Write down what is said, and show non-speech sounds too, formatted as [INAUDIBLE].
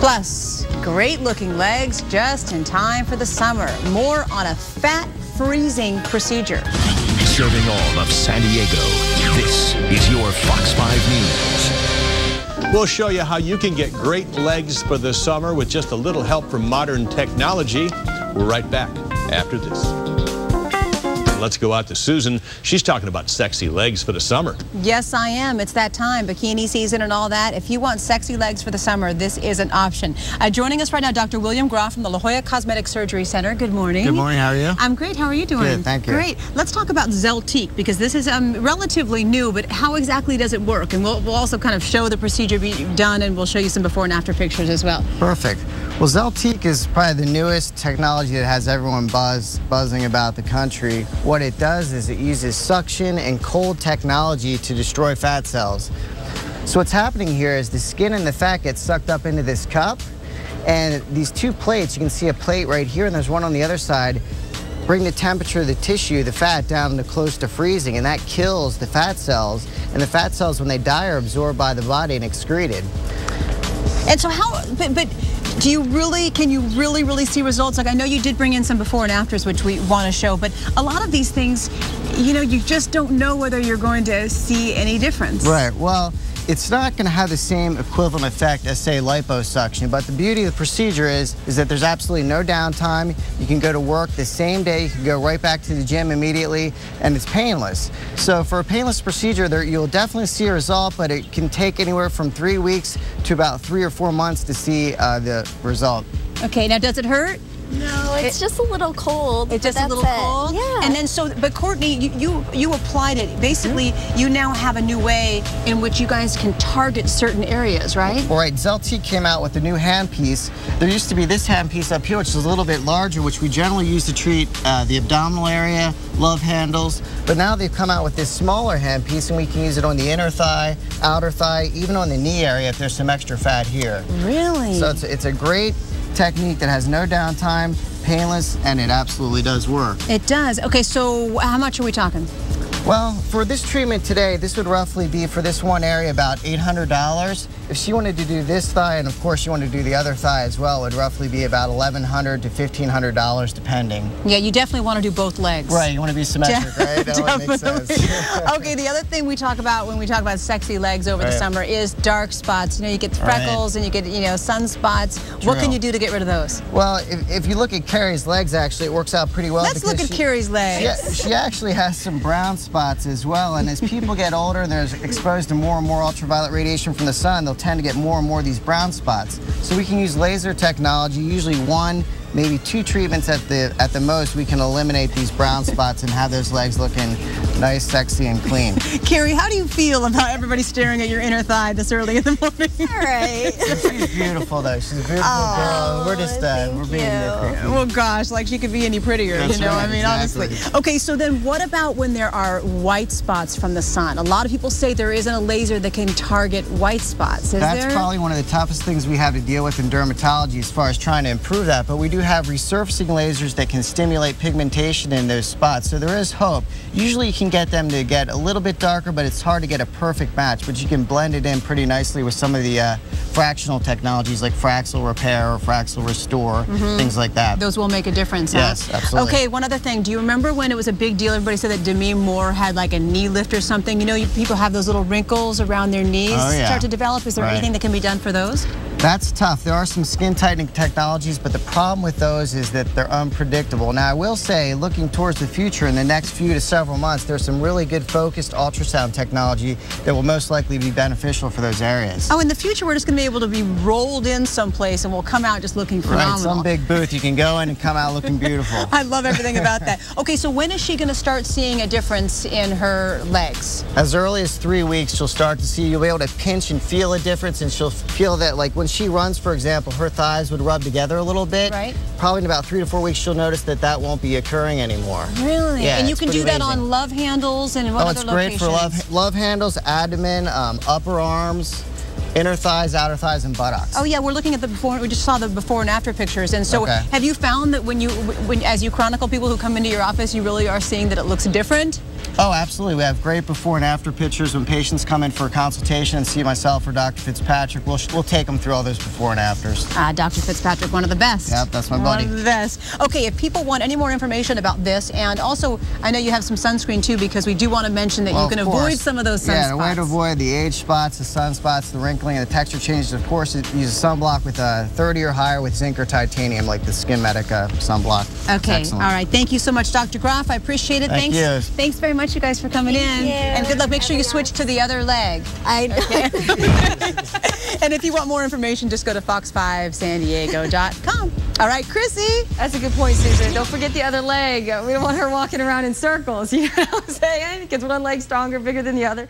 Plus, great looking legs just in time for the summer. More on a fat freezing procedure. Serving all of San Diego, this is your Fox 5 News. We'll show you how you can get great legs for the summer with just a little help from modern technology. We're right back after this. Let's go out to Susan. She's talking about sexy legs for the summer. Yes, I am. It's that time, bikini season and all that. If you want sexy legs for the summer, this is an option. Uh, joining us right now, Dr. William Groff from the La Jolla Cosmetic Surgery Center. Good morning. Good morning. How are you? I'm great. How are you doing? Good, thank you. Great. Let's talk about Zeltiq because this is um, relatively new, but how exactly does it work? And we'll, we'll also kind of show the procedure being done and we'll show you some before and after pictures as well. Perfect. Well, Zeltiq is probably the newest technology that has everyone buzz, buzzing about the country. What it does is it uses suction and cold technology to destroy fat cells. So what's happening here is the skin and the fat get sucked up into this cup, and these two plates, you can see a plate right here, and there's one on the other side, bring the temperature of the tissue, the fat, down to close to freezing, and that kills the fat cells. And the fat cells, when they die, are absorbed by the body and excreted. And so how, but, but do you really, can you really, really see results? Like I know you did bring in some before and afters, which we want to show, but a lot of these things, you know, you just don't know whether you're going to see any difference. Right, well, it's not going to have the same equivalent effect as, say, liposuction. But the beauty of the procedure is, is that there's absolutely no downtime. You can go to work the same day. You can go right back to the gym immediately, and it's painless. So for a painless procedure, there, you'll definitely see a result, but it can take anywhere from three weeks to about three or four months to see uh, the result. Okay, now does it hurt? No, it's it, just a little cold. It's just a little it. cold. Yeah. And then so, but Courtney, you you, you applied it. Basically, mm-hmm. you now have a new way in which you guys can target certain areas, right? All right. Zeltiq came out with a new handpiece. There used to be this handpiece up here, which is a little bit larger, which we generally use to treat uh, the abdominal area, love handles. But now they've come out with this smaller handpiece, and we can use it on the inner thigh, outer thigh, even on the knee area if there's some extra fat here. Really? So it's it's a great technique that has no downtime, painless, and it absolutely does work. It does. Okay, so how much are we talking? Well, for this treatment today, this would roughly be for this one area about $800. If she wanted to do this thigh, and of course she wanted to do the other thigh as well, it would roughly be about $1,100 to $1,500 depending. Yeah, you definitely want to do both legs. Right, you want to be symmetric, right? That [LAUGHS] definitely. okay, the other thing we talk about when we talk about sexy legs over right. the summer is dark spots. You know, you get freckles right. and you get, you know, sunspots. What can you do to get rid of those? Well, if, if, you look at Carrie's legs, actually, it works out pretty well. Let's look at she, Carrie's legs. She, she actually has some brown spots as well, and as people get older and they're exposed to more and more ultraviolet radiation from the sun, they'll tend to get more and more of these brown spots. So we can use laser technology, usually one maybe two treatments at the at the most, we can eliminate these brown spots and have those legs looking nice, sexy, and clean. [LAUGHS] Carrie, how do you feel about everybody staring at your inner thigh this early in the morning? All right. [LAUGHS] She's beautiful, though. She's a beautiful oh, girl. We're just uh, we're being nitpicky. Well, gosh, like she could be any prettier, That's you know? Right, I mean, exactly. honestly. Okay, so then what about when there are white spots from the sun? A lot of people say there isn't a laser that can target white spots. Is That's there? probably one of the toughest things we have to deal with in dermatology as far as trying to improve that, but we do have resurfacing lasers that can stimulate pigmentation in those spots. So there is hope. Usually you can get them to get a little bit darker, but it's hard to get a perfect match, but you can blend it in pretty nicely with some of the uh, fractional technologies like Fraxel Repair or Fraxel Restore, mm -hmm. things like that. Those will make a difference, Yes, huh? absolutely. Okay, one other thing. Do you remember when it was a big deal? Everybody said that Demi Moore had like a knee lift or something. You know, people have those little wrinkles around their knees oh, yeah. start to develop. Is there right. anything that can be done for those? That's tough. There are some skin tightening technologies, but the problem with those is that they're unpredictable. Now, I will say, looking towards the future in the next few to several months, there's some really good focused ultrasound technology that will most likely be beneficial for those areas. Oh, in the future, we're just going to be able to be rolled in someplace and we'll come out just looking phenomenal. Right, some big booth. You can go in and come out looking [LAUGHS] beautiful. I love everything about that. Okay, so when is she going to start seeing a difference in her legs? As early as three weeks, she'll start to see, you'll be able to pinch and feel a difference, and she'll feel that, like, when she runs, for example, her thighs would rub together a little bit. Right. Probably in about three to four weeks, she'll notice that that won't be occurring anymore. Really? Yeah, and you can do that amazing. on love handles and what oh, other it's great locations? for love, love handles, abdomen, um, upper arms, Inner thighs, outer thighs, and buttocks. Oh yeah, we're looking at the before. We just saw the before and after pictures. And so, Okay. have you found that when you, when as you chronicle people who come into your office, you really are seeing that it looks different? Oh, absolutely. We have great before and after pictures when patients come in for a consultation and see myself or Dr. Fitzpatrick. We'll, we'll take them through all those before and afters. Uh, Dr. Fitzpatrick, one of the best. Yep, that's my One buddy. of the best. Okay, if people want any more information about this, and also I know you have some sunscreen too, because we do want to mention that Well, you can avoid some of those Yeah, the sunspots. way to avoid the age spots, the sunspots, the wrinkling, and the texture changes, of course, it uses sunblock with a 30 or higher with zinc or titanium, like the Skin Medica sunblock. Okay, excellent. all right. Thank you so much, Dr. Groff. I appreciate it. Thank Thanks. you. Thanks very much, you guys, for coming in. you. And good luck. Make sure you switch to the other leg. I [LAUGHS] okay. [LAUGHS] And if you want more information, just go to fox5sandiego.com. All right, Chrissy. That's a good point, Susan. Don't forget the other leg. We don't want her walking around in circles. [LAUGHS] You know what I'm saying? Because one leg's stronger, bigger than the other.